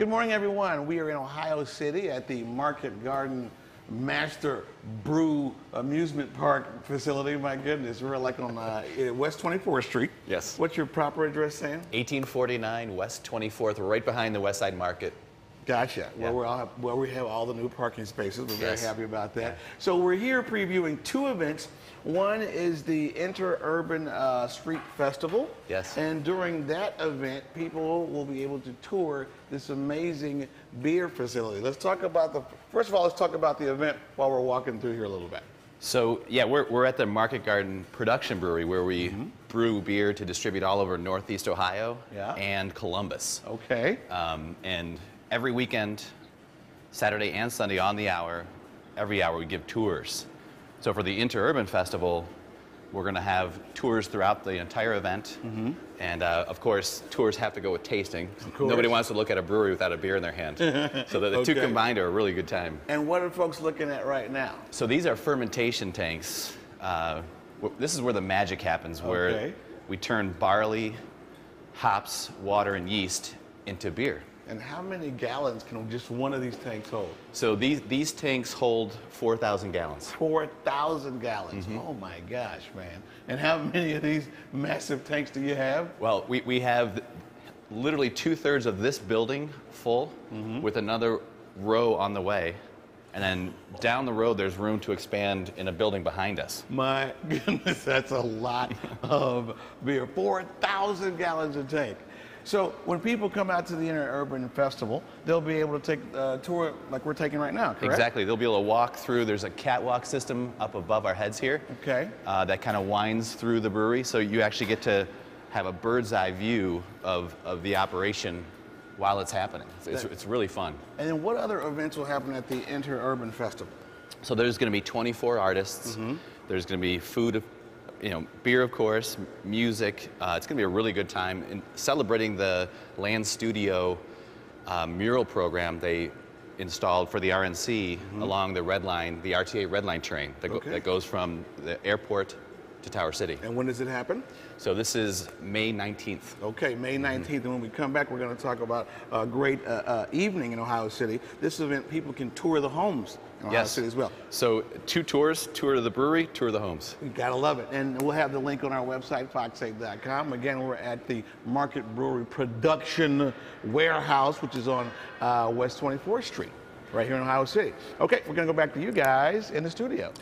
Good morning, everyone. We are in Ohio City at the Market Garden Master Brew Amusement Park facility. My goodness, we're like on uh, West 24th Street. Yes. What's your proper address, Sam? 1849 West 24th, right behind the West Side Market. Gotcha. Yeah. Well, we're all, well, we have all the new parking spaces. We're very Yes. happy about that. So we're here previewing two events. One is the Interurban uh, Street Festival. Yes. And during that event, people will be able to tour this amazing beer facility. Let's talk about the. First of all, let's talk about the event while we're walking through here a little bit. So, yeah, we're, we're at the Market Garden Production Brewery where we brew beer to distribute all over Northeast Ohio Yeah. and Columbus. Okay. Um, and every weekend, Saturday and Sunday on the hour, every hour we give tours. So for the Interurban Festival, we're going to have tours throughout the entire event. And uh, of course, tours have to go with tasting. Nobody wants to look at a brewery without a beer in their hand. so the, the two combined are a really good time. And what are folks looking at right now? So these are fermentation tanks. Uh, w- this is where the magic happens, where Okay. we turn barley, hops, water, and yeast into beer. And how many gallons can just one of these tanks hold? So these, these tanks hold 4,000 gallons. 4,000 gallons. Mm-hmm. Oh my gosh, man. And how many of these massive tanks do you have? Well, we, we have literally two thirds of this building full Mm-hmm. with another row on the way. And then down the road, there's room to expand in a building behind us. My goodness, that's a lot of beer. 4,000 gallons a tank. So when people come out to the Interurban Festival, they'll be able to take a tour like we're taking right now, correct? Exactly. They'll be able to walk through. There's a catwalk system up above our heads here. Okay. Uh, that kind of winds through the brewery, so you actually get to have a bird's eye view of, of the operation while it's happening. It's, it's, it's really fun. And then what other events will happen at the Interurban Festival? So there's going to be 24 artists. There's going to be food, you know, beer, of course, music. Uh, it's going to be a really good time in celebrating the Land Studio uh, mural program they installed for the RNC along the red line, the RTA red line train that, go- that goes from the airport to Tower City. And when does it happen? So this is May 19th. Okay, May 19th. And when we come back, we're going to talk about a great uh, uh, evening in Ohio City. This event, people can tour the homes in Ohio Yes. City as well. So two tours, tour of the brewery, tour of the homes. You gotta love it. And we'll have the link on our website, fox8.com. Again, we're at the Market Brewery Production Warehouse, which is on uh, West 24th Street, right here in Ohio City. Okay, we're gonna go back to you guys in the studio.